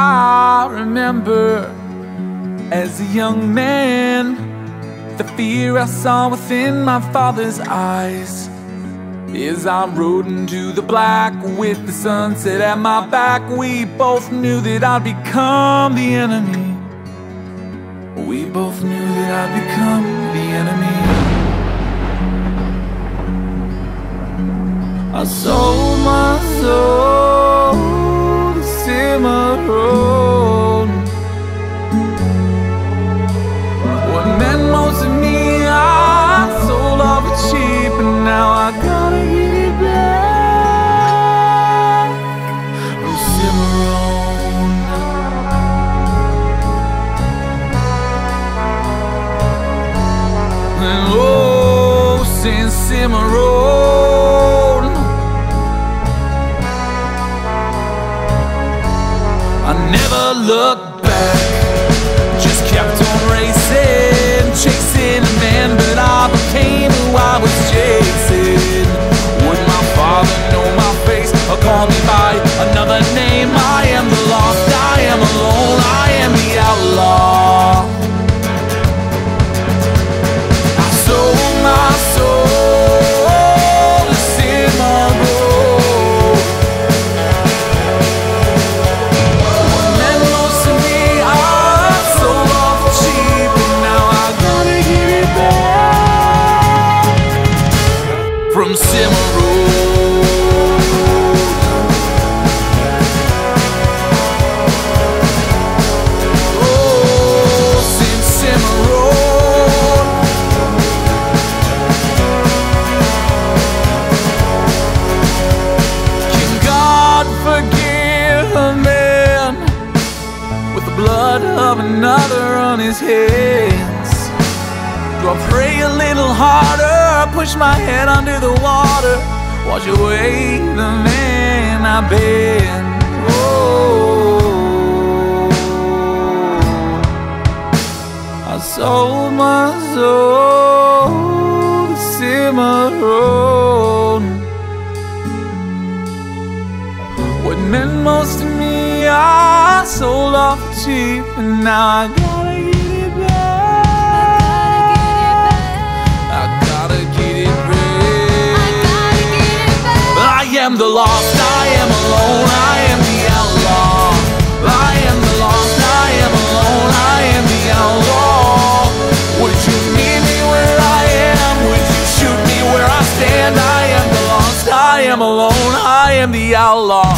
I remember as a young man the fear I saw within my father's eyes. As I'm rode into the black with the sunset at my back, we both knew that I'd become the enemy. We both knew that I'd become the enemy. I sold Oh, since Cimarron, I never looked back. Blood of another on his hands? Do I pray a little harder, push my head under the water, wash away the man I've been? Oh, I sold my soul to Cimarron. What meant most to me, I sold off cheap, and now I gotta get it back. I gotta get it back. I am the lost, I am alone, I am the outlaw. I am the lost, I am alone, I am the outlaw. Would you meet me where I am? Would you shoot me where I stand? I am the lost, I am alone, I am the outlaw.